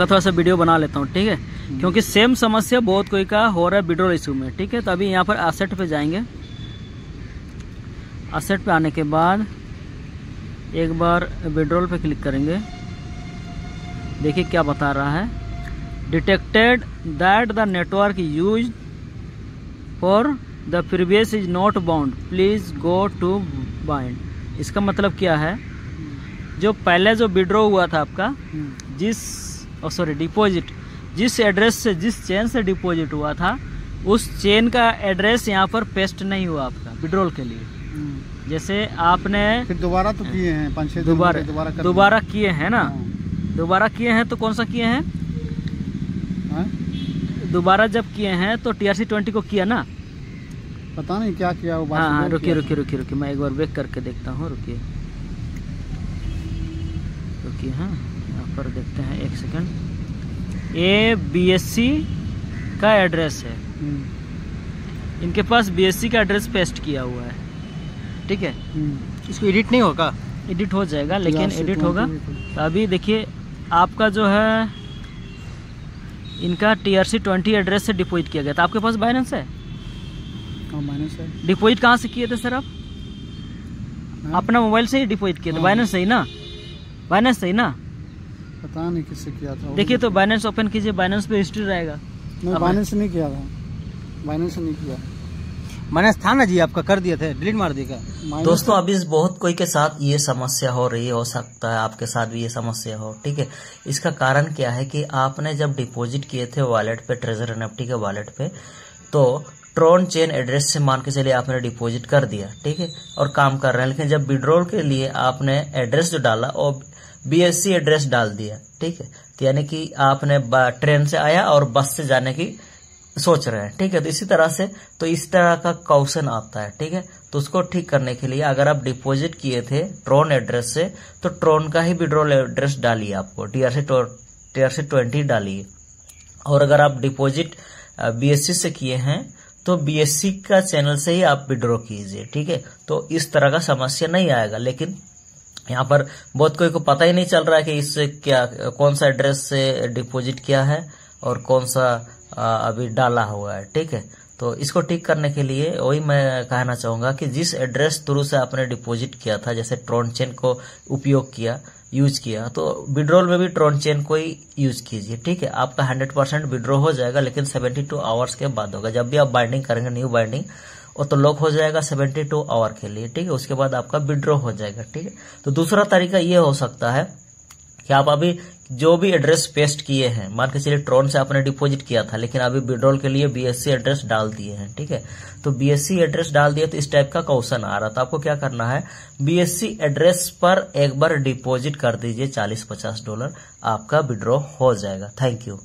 थोड़ा सा वीडियो बना लेता हूँ ठीक है? क्योंकि सेम समस्या बहुत कोई का हो रहा है विड्रोल इशू में ठीक है? तो अभी यहाँ पर असेट पे जाएँगे। असेट पे आने के बाद एक बार विड्रोल पे क्लिक करेंगे। देखिए क्या बता रहा है। Detected that the network use for the previous is not bound please go to bind इसका मतलब क्या है? जो पहले जो विड्रो हुआ था आपका जिस सॉरी डिपॉजिट जिस एड्रेस से जिस चेन से डिपॉजिट हुआ था उस चेन का एड्रेस यहाँ पर पेस्ट नहीं हुआ आपका विड्रॉल के लिए। जैसे आपने फिर दोबारा तो किए हैं पाँच छः दोबारा दोबारा दोबारा किए हैं ना? हाँ। दोबारा किए हैं तो कौन सा किए हैं? हाँ? दोबारा जब किए हैं तो टी आर सी ट्वेंटी को किया ना? पता नहीं क्या किया वो हाँ हाँ रुकिए रुकिए रुकिए रुकिए मैं एक बार वेक करके देखता हूँ रुकिए। रुकिए हाँ। यहाँ पर देखते हैं एक second. A B S C का एड्रेस है। हम्म, इनके पास बी एस सी का एड्रेस पेस्ट किया हुआ है। ठीक है? हम्म। इसको एडिट नहीं होगा। एडिट हो जाएगा लेकिन एडिट होगा। तो अभी देखिए आपका जो है इनका T R C twenty address से डिपॉजिट किया गया था। आपके पास बाइनेंस है। हाँ डिपॉजिट कहाँ से किए थे सर आप? हाँ? अपना मोबाइल से ही डिपॉजिट किए थे। हाँ। बाइनेंस से ही ना? बाइनेंस सही ना? पता नहीं किससे किया था देखिए तो बाइनेंस ओपन कीजिए बाइनेंस पे हिस्ट्री रहेगा। नहीं अब- बाइनेंस नहीं किया था बाइनेंस नहीं किया। माइनस था ना जी आपका कर दिए थे डिलीट मार माइनस दोस्तों अभी इस बहुत कोई के साथ ये समस्या हो रही हो सकता है आपके साथ भी ये समस्या हो ठीक है? इसका कारण क्या है कि आपने जब डिपॉजिट किए थे वॉलेट पे ट्रेजर एनएफटी के वॉलेट पे तो ट्रोन चेन एड्रेस से मान के चलिए आपने डिपॉजिट कर दिया ठीक है? और काम कर रहे हैं लेकिन जब विड्रॉल के लिए आपने एड्रेस जो डाला और बीएससी एड्रेस डाल दिया, ठीक है? तो यानी कि आपने ट्रेन से आया और बस से जाने की सोच रहे हैं, ठीक है? तो इसी तरह से तो इस तरह का क्वेश्चन आता है, ठीक है? तो उसको ठीक करने के लिए अगर आप डिपॉजिट किए थे ट्रोन एड्रेस से तो ट्रोन का ही विड्रॉल एड्रेस डालिए आपको टीआरसी टीआरसी ट्वेंटी डालिए। और अगर आप डिपॉजिट बीएससी से किए हैं तो बीएससी का चैनल से ही आप विड्रॉ कीजिए, ठीक है? तो इस तरह का समस्या नहीं आएगा, लेकिन यहाँ पर बहुत कोई को पता ही नहीं चल रहा है कि इससे क्या, कौन सा एड्रेस से डिपॉजिट किया है और कौन सा अभी डाला हुआ है, ठीक है? तो इसको ठीक करने के लिए वही मैं कहना चाहूँगा कि जिस एड्रेस थ्रू से आपने डिपॉजिट किया था, जैसे ट्रॉन चेन को उपयोग किया यूज़ किया तो विड्रॉल में भी ट्रॉन चेन को ही यूज़ कीजिए, ठीक है? आपका हंड्रेड परसेंट विड्रॉ हो जाएगा, लेकिन सेवेंटी टू आवर्स के बाद होगा। जब भी आप बाइंडिंग करेंगे न्यू बाइंडिंग वो तो लॉक हो जाएगा 72 आवर के लिए, ठीक है? उसके बाद आपका विड्रॉ हो जाएगा, ठीक है? तो दूसरा तरीका ये हो सकता है कि आप अभी जो भी एड्रेस पेस्ट किए हैं, मान के चलिए ट्रॉन से आपने डिपॉजिट किया था, लेकिन अभी विड्रॉल के लिए बीएससी एड्रेस डाल दिए हैं, ठीक है? तो बीएससी एड्रेस डाल दिए तो इस टाइप का क्वेश्चन आ रहा था। आपको क्या करना है? बीएससी एड्रेस पर एक बार डिपॉजिट कर दीजिए 40-50 डॉलर आपका विड्रॉ हो जाएगा। Thank you